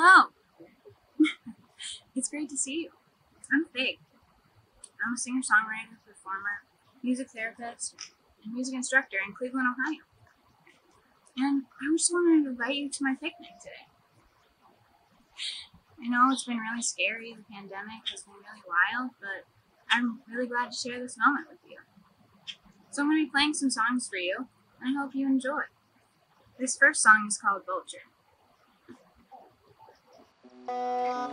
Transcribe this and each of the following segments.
Hello. it's great to see you. I'm Faith. I'm a singer songwriter, performer, music therapist, and music instructor in Cleveland, Ohio. And I just wanted to invite you to my picnic today. I know it's been really scary, the pandemic has been really wild, but I'm really glad to share this moment with you. So I'm going to be playing some songs for you, and I hope you enjoy. This first song is called Vulture. All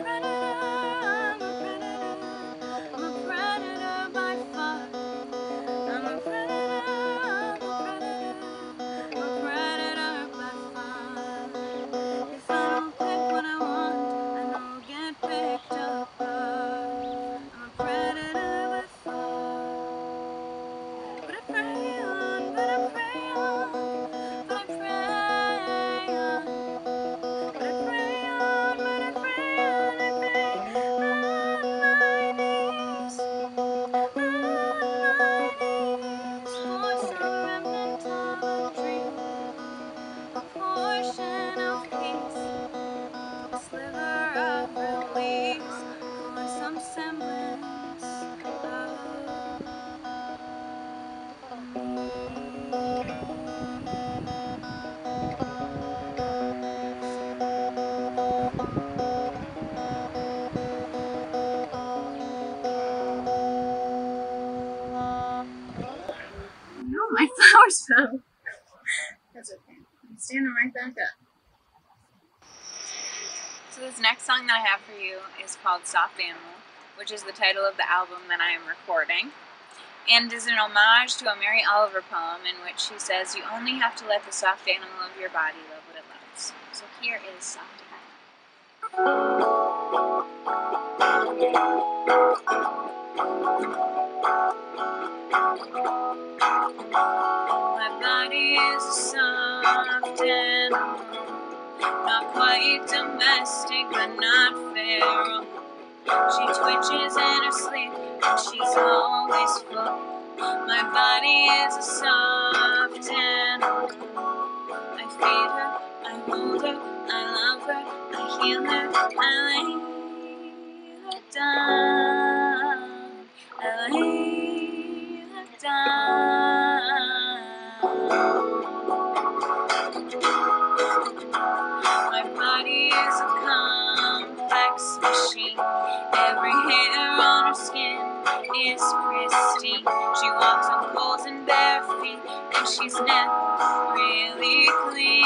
I'm fell. That's okay. I'm standing right back up. So this next song that I have for you is called Soft Animal, which is the title of the album that I am recording, and is an homage to a Mary Oliver poem in which she says, You only have to let the soft animal of your body love what it loves. So here is Soft Animal. Animal, not quite domestic, but not feral. She twitches in her sleep, and she's always full. My body is a soft animal. I feed her, I hold her, I love her, I heal her, I she's never really clean.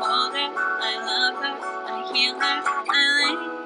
hold her, I love her, I heal her, I lay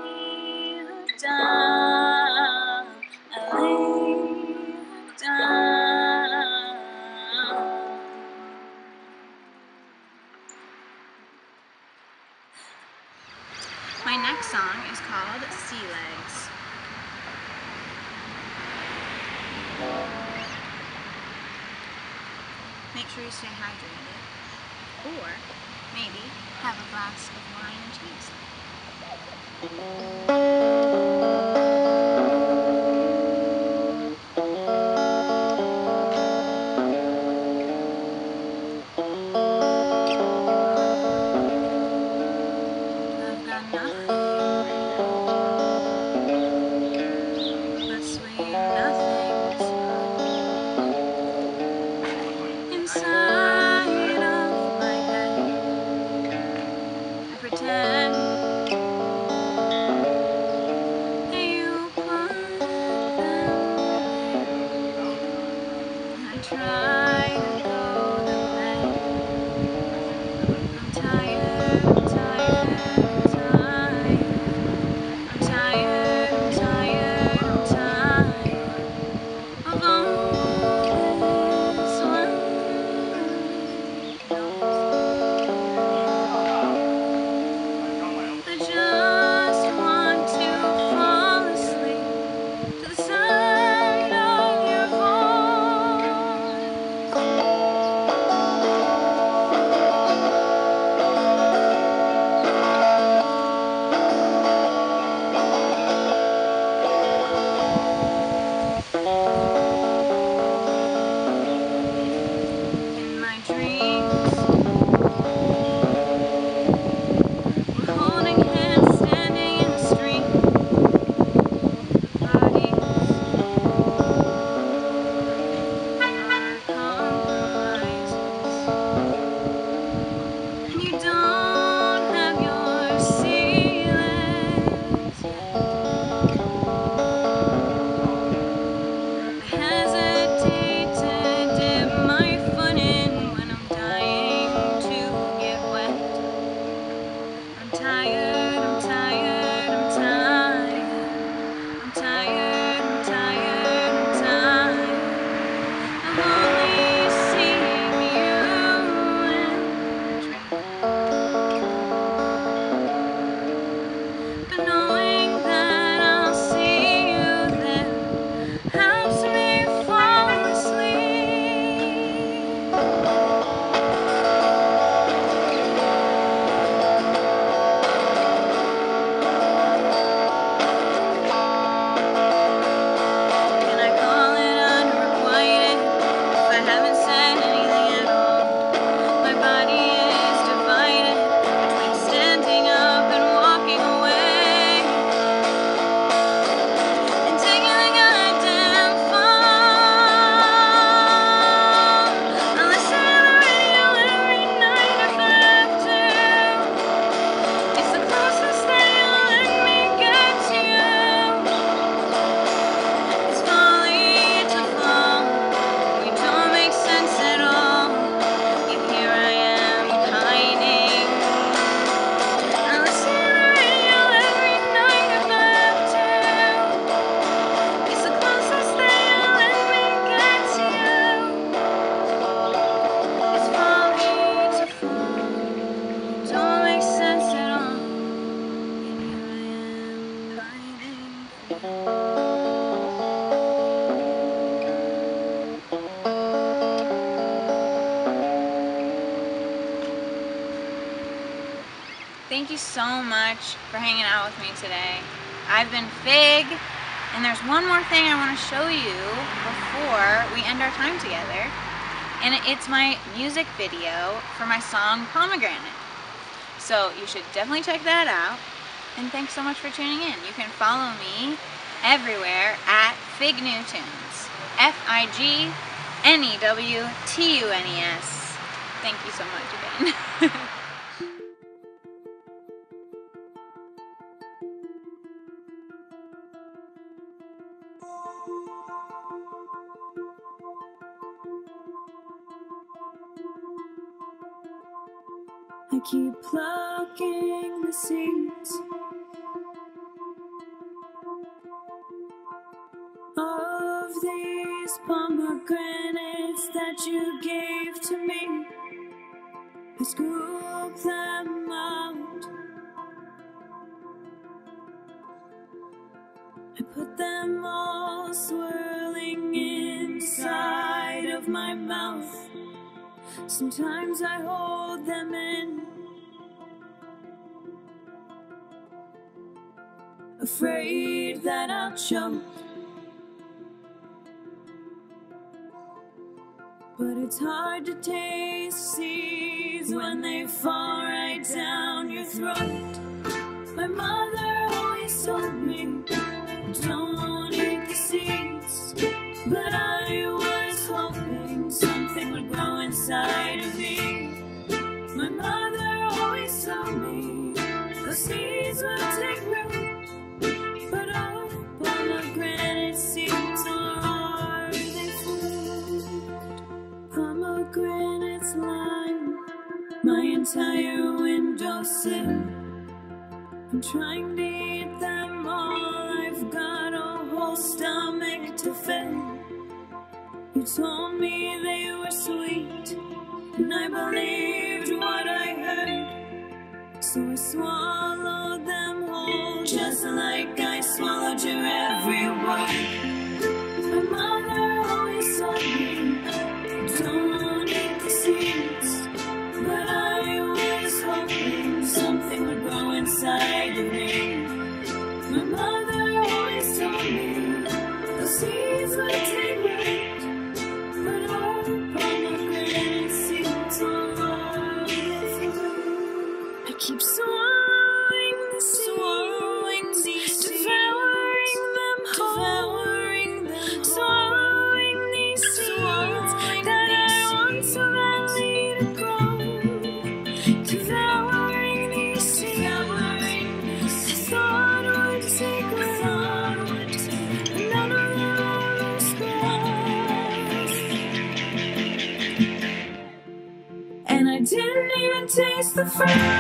thank you so much for hanging out with me today. I've been Fig, and there's one more thing I want to show you before we end our time together, and it's my music video for my song Pomegranate. So you should definitely check that out, and thanks so much for tuning in. You can follow me everywhere at Fig Newtunes, F-I-G-N-E-W-T-U-N-E-S. Thank you so much again. I keep plucking the seeds. Of these pomegranates that you gave to me, I scoop them out. I put them all swirling inside of my mouth. Sometimes I hold them in. Afraid that I'll choke. But it's hard to taste seeds when they fall right down your throat. My mother always told me, don't eat the seeds. But I windowsill. I'm trying to eat them all. I've got a whole stomach to fill. You told me they were sweet, and I believed what I heard. So I swallowed them whole, just like I swallowed your every word. Taste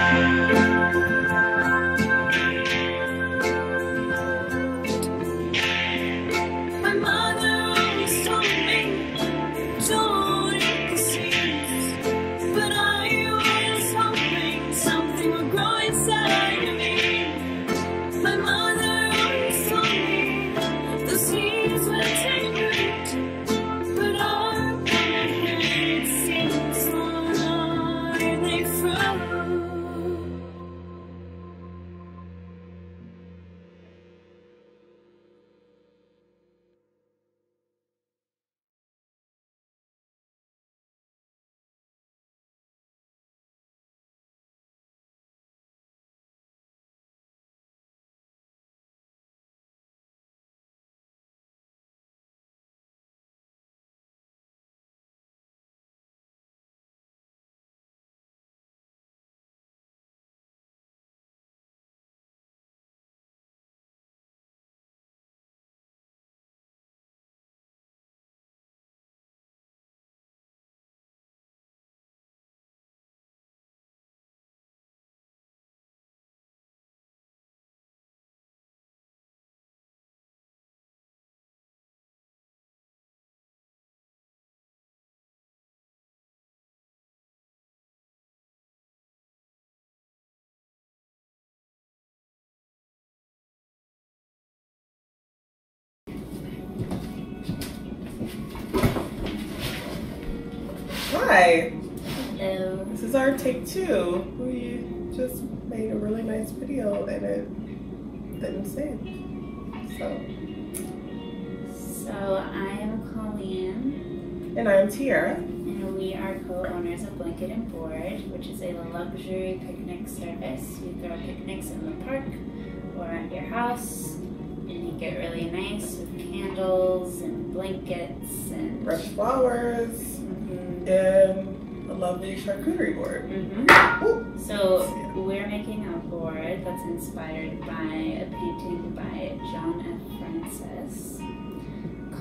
Hi, Hello. this is our take two. We just made a really nice video and it didn't save. So, So I am Colleen, and I'm Tiara. and we are co-owners of Blanket and Board, which is a luxury picnic service. We throw picnics in the park or at your house, and make it really nice with candles and blankets and. Fresh flowers. And a lovely charcuterie board. Mhm. Ooh. So we're making a board that's inspired by a painting by John F. Francis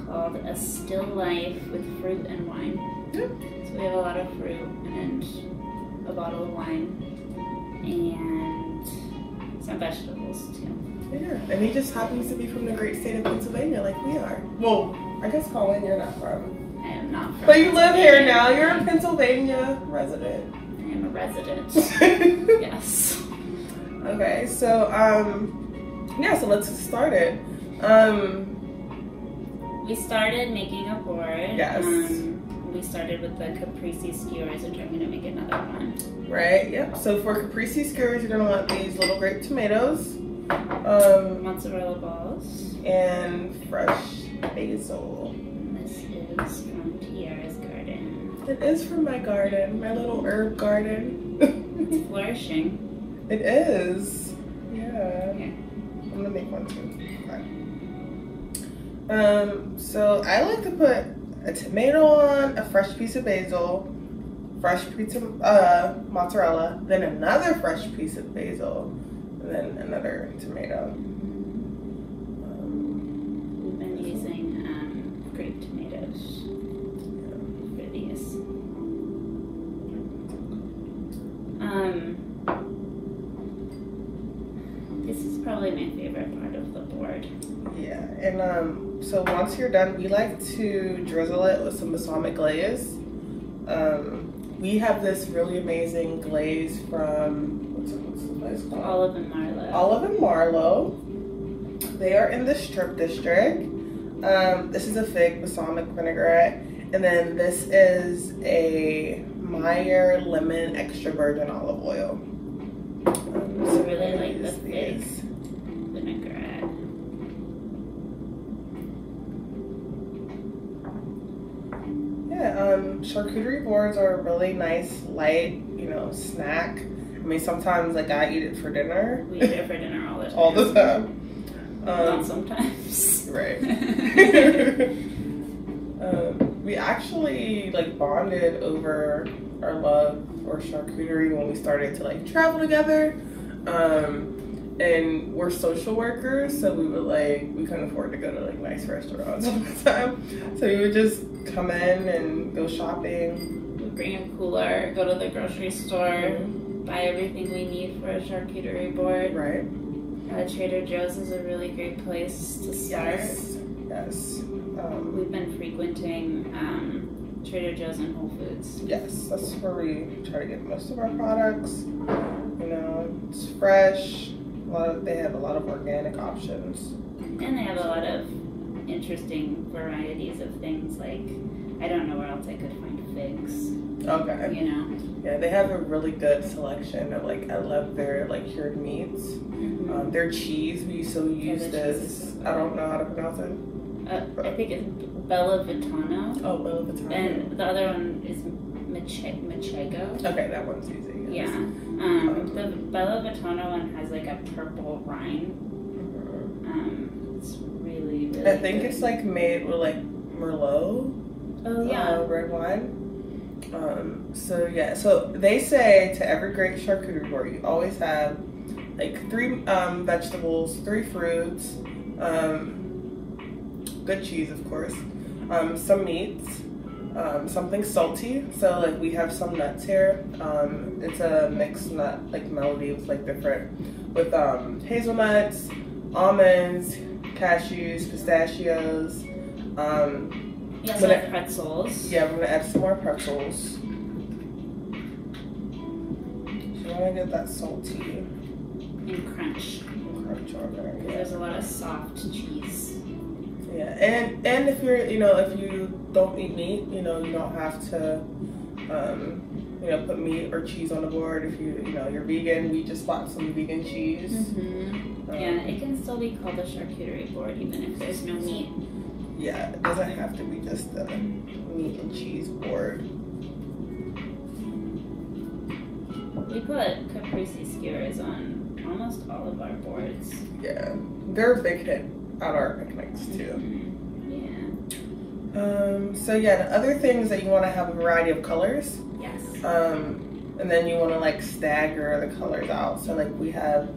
called A Still Life with Fruit and Wine. Yep. So we have a lot of fruit and a bottle of wine and some vegetables too. Yeah, and he just happens to be from the great state of Pennsylvania, like we are. Well, I guess Colleen, you're not from, I am not from but you live here now. You're a Pennsylvania resident. I am a resident. yes. Okay, so um, yeah, so let's start it. Um, We started making a board Yes. um, we started with the caprese skewers, which I'm going to make another one. Right. Yep. So for caprese skewers, you're gonna want these little grape tomatoes, um, Mozzarella balls. and fresh basil. And this is from Tiara's garden. It is from my garden, my little herb garden. It's flourishing. it is. Yeah. I'm gonna make one too. Okay. Um, so I like to put a tomato on, a fresh piece of basil, fresh piece of uh, mozzarella, then another fresh piece of basil, and then another tomato. Um, We've been using um, grape tomatoes for these. Um, this is probably my favorite part of the board. yeah, and um, so once you're done, we like to drizzle it with some balsamic glaze. Um, we have this really amazing glaze from what's it, what's the place called? Olive and Marlowe. Olive and Marlowe. They are in the Strip District. Um, this is a fig balsamic vinaigrette, and then this is a Meyer lemon extra virgin olive oil. Um, I so really like the use fig. these. vinaigrette. Yeah, um, charcuterie boards are a really nice, light, you know, snack. I mean, sometimes like I eat it for dinner We eat it for dinner all the time. all the time. Not Um, sometimes. right. um, we actually like bonded over our love for charcuterie when we started to like travel together. Um, and we're social workers, so we would like we couldn't afford to go to like nice restaurants all the time. So we would just come in and go shopping. we bring a cooler, go to the grocery store, buy everything we need for a charcuterie board. Right. Uh, Trader Joe's is a really great place to start. Yes. Yes. Um, We've been frequenting um, Trader Joe's and Whole Foods. yes, that's where we try to get most of our products. You know, it's fresh. A lot of, they have a lot of organic options. And they have a lot of interesting varieties of things like I don't know where else I could find figs. Okay. You know. Yeah, they have a really good selection of like I love their like cured meats. Um, their cheese we so use cheese this. so I don't know how to pronounce it. Uh, I think it's Bella Vitano. Oh, Bella Vitano. And the other one is Mache- Machego. okay, that one's easy. Yeah. Um, the Bella Vitano one has like a purple rind. Um, it's really, really I think good. it's like made with like Merlot. Oh, yeah. uh, red wine. Um, so yeah, so they say to every great charcuterie board, you always have like three um, vegetables, three fruits, um, good cheese, of course, um, some meats, um, something salty. So like we have some nuts here. Um, it's a mixed nut like melody with like different with um, hazelnuts, almonds, cashews, pistachios. Um, But have pretzels. yeah, I'm gonna add some more pretzels. So I wanna get that salty And crunch. crunch on there. Because there's a lot of soft cheese. Yeah, and and if you're, you know, if you don't eat meat, you know, you don't have to, um, you know, put meat or cheese on the board. If you, you know, you're vegan, we just bought some vegan cheese. Mm-hmm. Um, Yeah, it can still be called a charcuterie board even if there's no meat. yeah, it doesn't have to be just a meat and cheese board. We put caprese skewers on almost all of our boards. Yeah, they're a big hit at our picnics too. Yeah. Um, so yeah, the other things that you want to have a variety of colors. Yes. Um, and then you want to like stagger the colors out. So like we have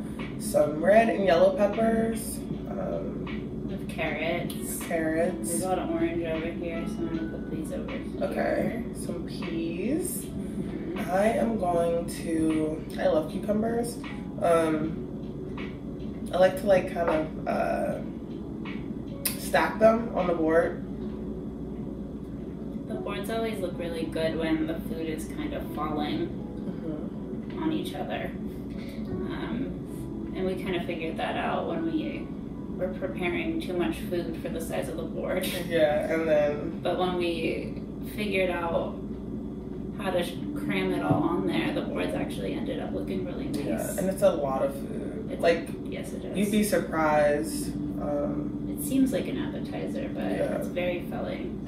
some red and yellow peppers, um, With carrots. Carrots. There's a lot of orange over here, so I'm gonna put these over here. okay, some peas. Mhm. I am going to. I love cucumbers. Um, I like to like kind of uh, stack them on the board. The boards always look really good when the food is kind of falling Mm-hmm. on each other. Um, and we kind of figured that out when we were preparing too much food for the size of the board. Yeah, and then But when we figured out how to cram it all on there, the boards actually ended up looking really nice. Yeah, and it's a lot of food. It's- Like yes, it is. you'd be surprised. Um, it seems like an appetizer, but Yeah. it's very filling.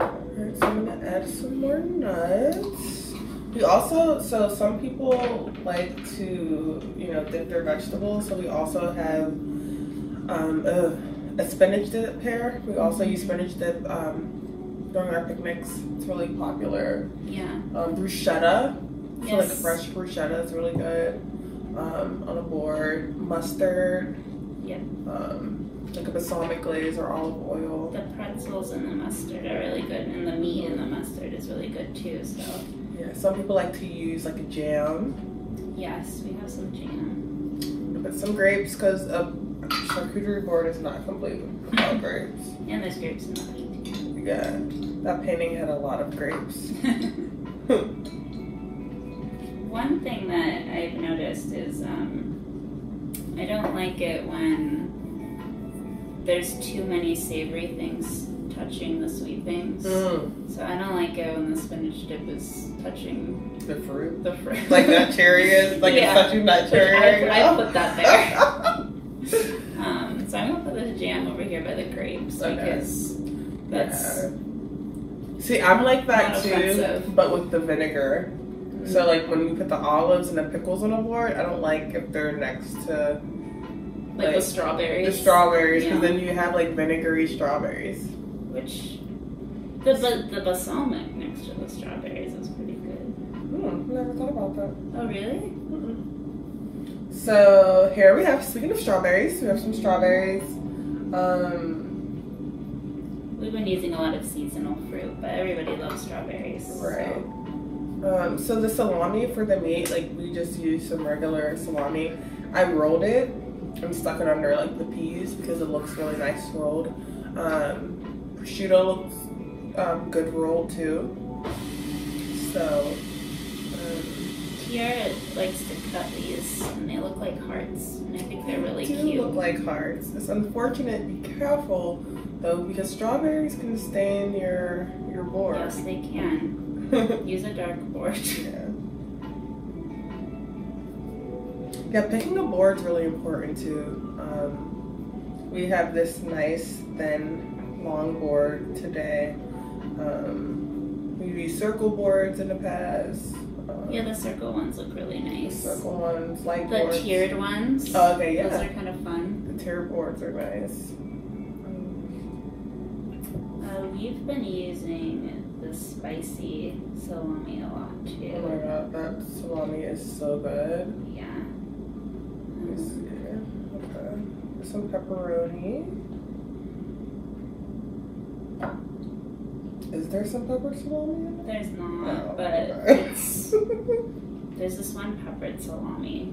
alright, so I'm gonna add some more nuts. We also, so some people like to, you know, dip their vegetables. So we also have um, a, a spinach dip here. We also use spinach dip um, during our picnics. It's really popular. Yeah. Um, bruschetta, so like Yes. fresh bruschetta is really good. Um, on a board, mustard. Yep. Um, like a balsamic glaze or olive oil. The pretzels and the mustard are really good, and the meat and the mustard is really good too. So Yeah, some people like to use like a jam. yes, we have some jam, But some grapes because a charcuterie board is not complete without grapes. and there's grapes in the meat. Yeah, that painting had a lot of grapes. One thing that I've noticed is um, I don't like it when there's too many savory things touching the sweet things. Mm, So I don't like it when the spinach dip is touching the fruit. the fruit. Like that cherry is, like Yeah. it's touching that cherry I, I put that there. um, so I'm gonna put the jam over here by the grapes Okay. because that's Yeah. See, I'm like that too, offensive. but with the vinegar. So like when we put the olives and the pickles on a board, I don't like if they're next to like, like, the strawberries. the strawberries because Yeah. then you have like vinegary strawberries. Which the ba- the balsamic next to the strawberries is pretty good. Hmm, never thought about that. Oh really? So here we have, speaking of strawberries, we have some strawberries. Um, We've been using a lot of seasonal fruit, but everybody loves strawberries. so- right. Um, so the salami for the meat, like we just used some regular salami. I rolled it and stuck it under like the peas because it looks really nice rolled. Um, prosciutto looks um, good rolled too. So, um, Tiara likes to cut these, and they look like hearts, and I think they're really do cute. look like hearts. It's unfortunate. Be careful though, because strawberries can stain your your board. Yes, they can. Use a dark board. yeah. Yeah, picking a board's really important too. Um, we have this nice thin long board today. Um, we've used circle boards in the past. Um, Yeah, the circle ones look really nice. circle ones, like The boards. tiered ones. Oh, okay, yeah. Those are kind of fun. The tier boards are nice. Uh, we've been using the spicy salami a lot too. Oh my god, that salami is so good. Yeah. Let me see. Okay. Some pepperoni. Is there some pepper salami in it? there's not, No. but okay. it's there's this one peppered salami.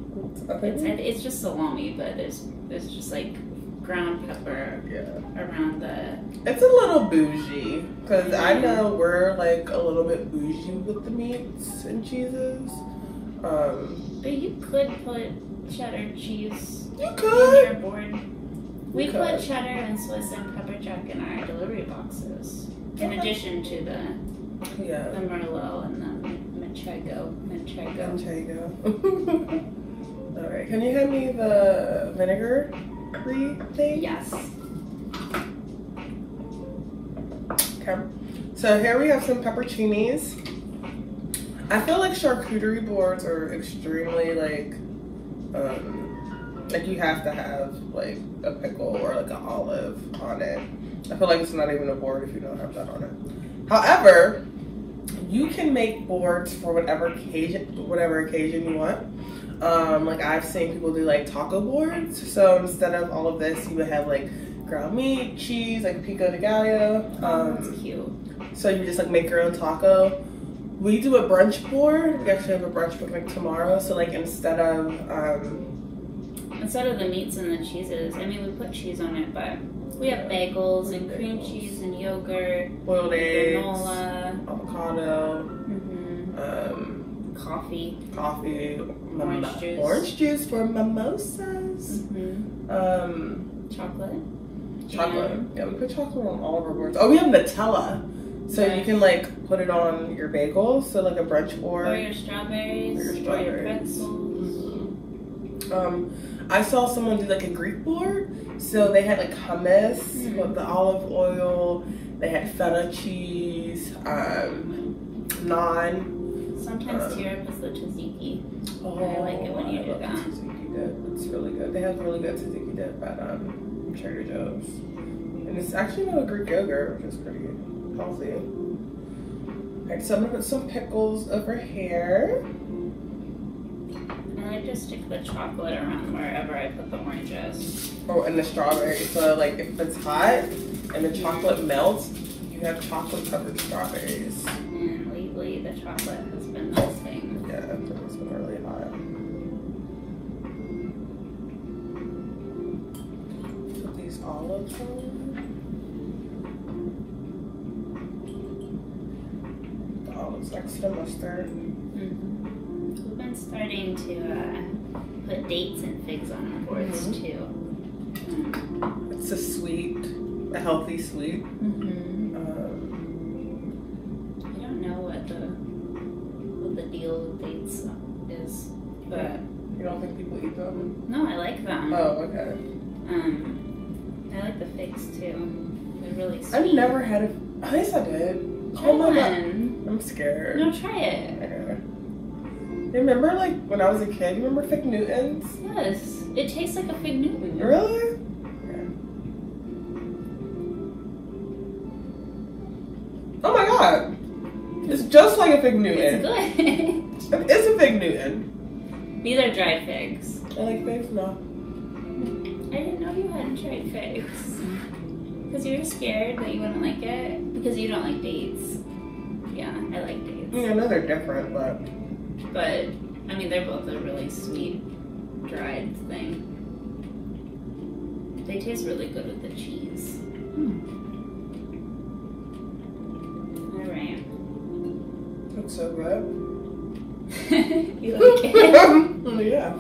It's it's just salami, but there's there's just like ground pepper yeah. around the. It's a little bougie because I know we're like a little bit bougie with the meats and cheeses. Um, But you could put cheddar cheese you in could. your board. We You put cheddar and Swiss and pepper jack in our delivery boxes, in addition to the Yeah. the Merlot and the Manchego. Manchego. There you go. All right. Can you hand me the vinegar free thing? Yes. Okay. So here we have some pepperoncinis. I feel like charcuterie boards are extremely like, um, like you have to have like a pickle or like an olive on it. I feel like it's not even a board if you don't have that on it. However, you can make boards for whatever occasion, whatever occasion you want. Um, like I've seen people do like taco boards. So instead of all of this, you would have like ground meat, cheese, like pico de gallo. Oh, Um, that's cute. so you just like make your own taco. We do a brunch board. We actually have a brunch picnic tomorrow. So like instead of um, Instead of the meats and the cheeses, I mean, we put cheese on it, but we have bagels and cream cheese and yogurt, boiled eggs, granola, avocado, hmm um, coffee. coffee, Orange mimo- juice. orange juice for mimosas, hmm um, Chocolate. chocolate. Jam. Yeah, we put chocolate on all of our boards. Oh, we have Nutella. So you can like put it on your bagel, so like a brunch board. Or your strawberries, Or your or your strawberries. pretzels. Um, I saw someone do like a Greek board. So they had like hummus Mm. with the olive oil. They had feta cheese, um, naan. Sometimes Um, Tiara puts the tzatziki. Oh, I like it when you I do that. Tzatziki dip. It's really good. They have really good tzatziki dip at um, Trader Joe's, and it's actually not a Greek yogurt, which is pretty healthy. Alright, so I'm gonna put some pickles over here. I just stick the chocolate around wherever I put the oranges. Oh, and the strawberry. So like if it's hot and the chocolate melts, you have chocolate covered strawberries. And lately, the chocolate has been melting. Yeah, it's been really hot. Put these olives on. The olives next to the mustard. Starting to uh, put dates and figs on the boards Mhm. too. Mm. It's a sweet, a healthy sweet. Mm-hmm. Um, I don't know what the what the deal with dates is, but you don't think people eat them? no, I like them. Oh, okay. Um, I like the figs too. They're really sweet. I've never had a. I guess I did. Try Oh my god. I'm scared. No, try it. Okay. You remember like when I was a kid, you remember Fig Newtons? Yes, it tastes like a fig Newton. Really? Oh my god. It's just like a Fig Newton. It's good. It's a Fig Newton. These are dried figs. I like figs now. I didn't know you hadn't tried figs. Because you were scared that you wouldn't like it. Because you don't like dates. Yeah, I like dates. I, mean, I know they're different, but But, I mean, they're both a really sweet dried thing. They taste really good with the cheese. Hmm. Alright. it's so good. you like it? yeah.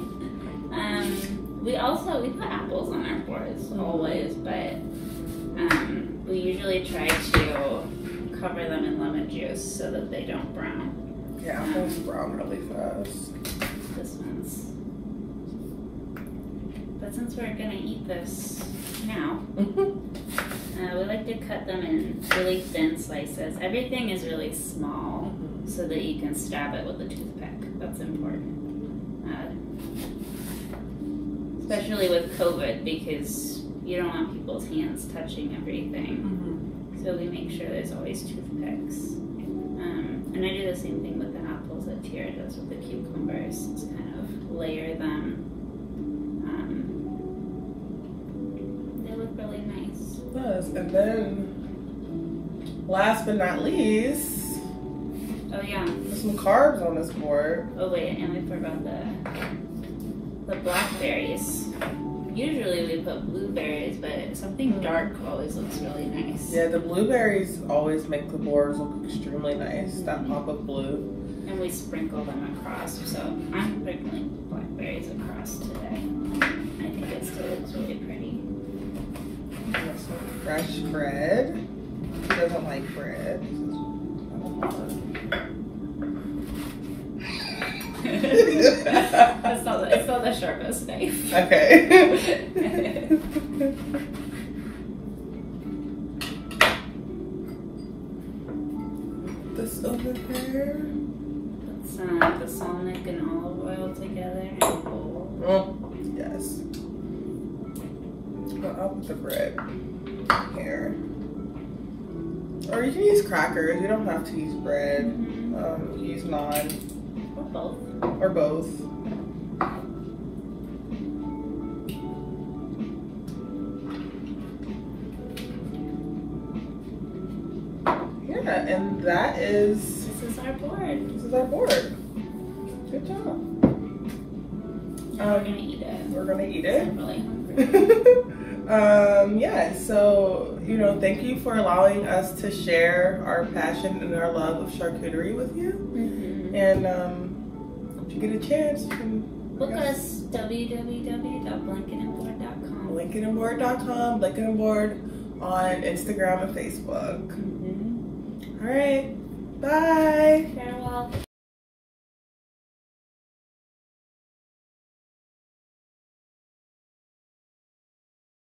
Um, we also we put apples on our boards always, but um, we usually try to cover them in lemon juice so that they don't brown. Yeah, apples brown really fast. This one's. But since we're gonna eat this now, uh, we like to cut them in really thin slices. Everything is really small so that you can stab it with a toothpick. That's important. Uh, especially with COVID because you don't want people's hands touching everything. So we make sure there's always toothpicks. And I do the same thing with the apples that Tiara does with the cucumbers. Just kind of layer them. Um, they look really nice. Yes, and then last but not least, Oh yeah. there's some carbs on this board. Oh wait, and we forgot the the blackberries. Usually we put blueberries, but something dark always looks really nice. Yeah, the blueberries always make the boards look extremely nice. That pop of blue. And we sprinkle them across. So I'm sprinkling blackberries across today. I think it still looks really pretty. Got some fresh bread. Who doesn't like bread? That's not the, it's not the sharpest knife. okay. this over there. Put some balsamic and olive oil together in a bowl. Oh, yes. Well, I'll put the bread here. Or you can use crackers. You don't have to use bread. Um, use naan Or both. Or both. Yeah, and that is This is our board. this is our board. Good job. Now we're Um, gonna eat it. We're gonna eat it. I'm really hungry. um, yeah, so, you know, thank you for allowing us to share our passion and our love of charcuterie with you. Mhm. And um, you get a chance, you can Book us www.blanketandboard.com. LinkedInandboard.com, Lincoln on Instagram and Facebook. Mhm. All right. Bye. Farewell.